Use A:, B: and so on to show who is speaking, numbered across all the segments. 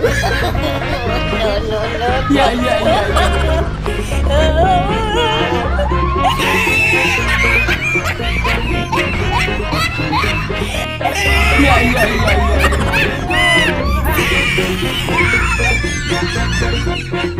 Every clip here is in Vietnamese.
A: dạ dạ dạ dạ dạ dạ dạ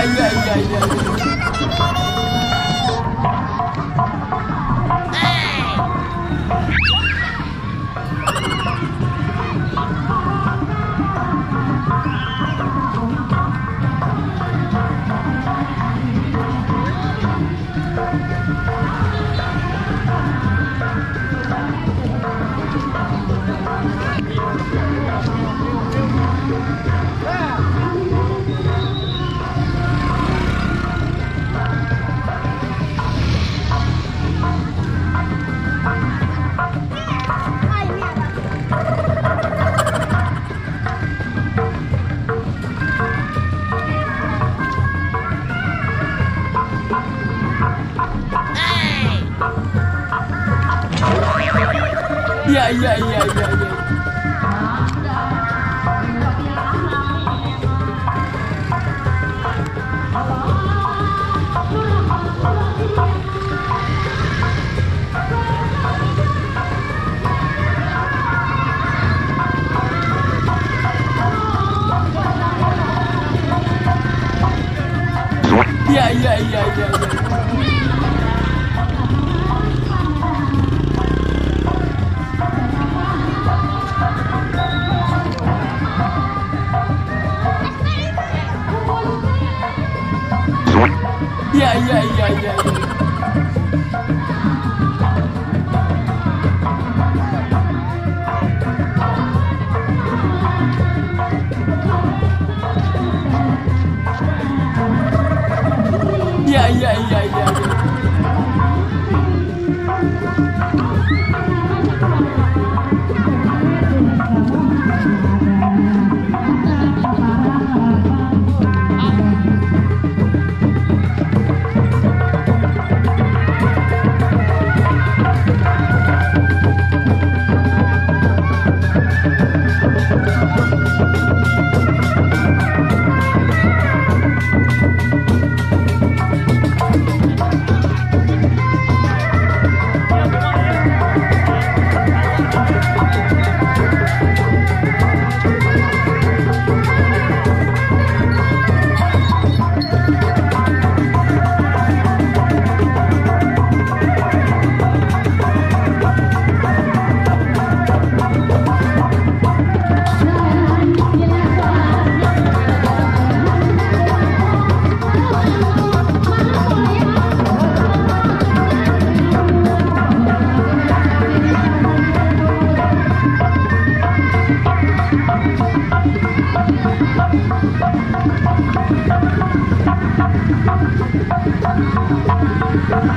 A: 哎呀呀呀！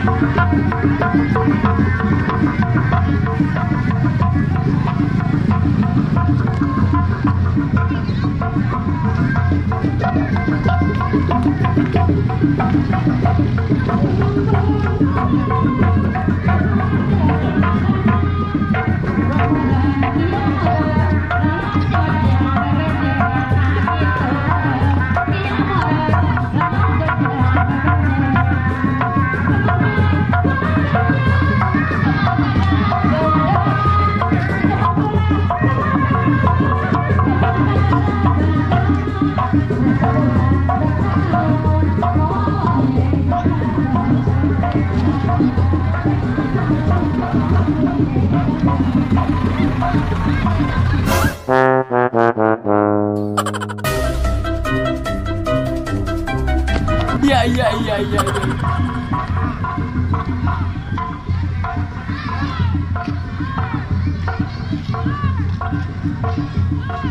B: Thank you.
A: Thank you.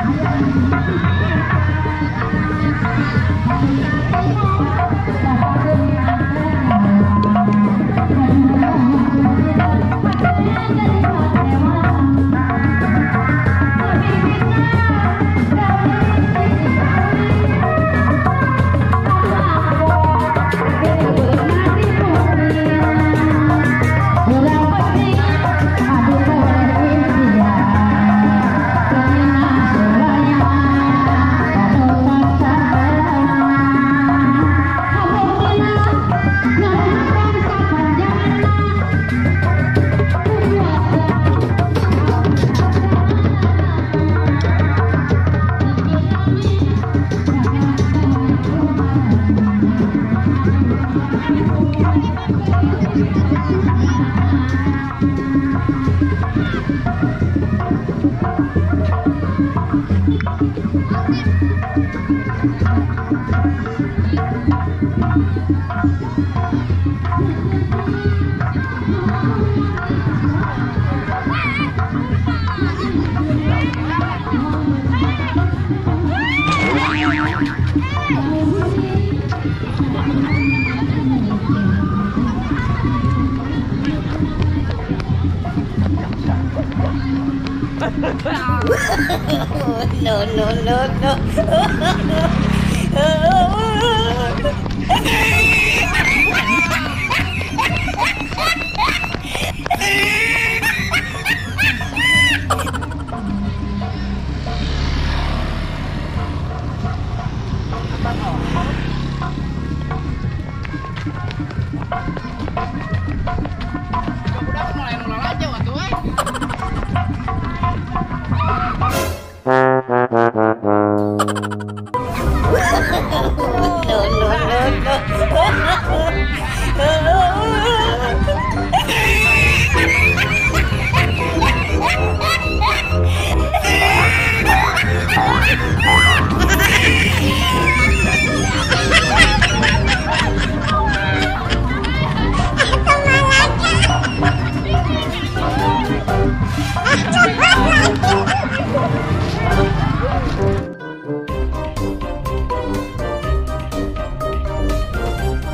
A: Thank you.
B: no, no, no, no.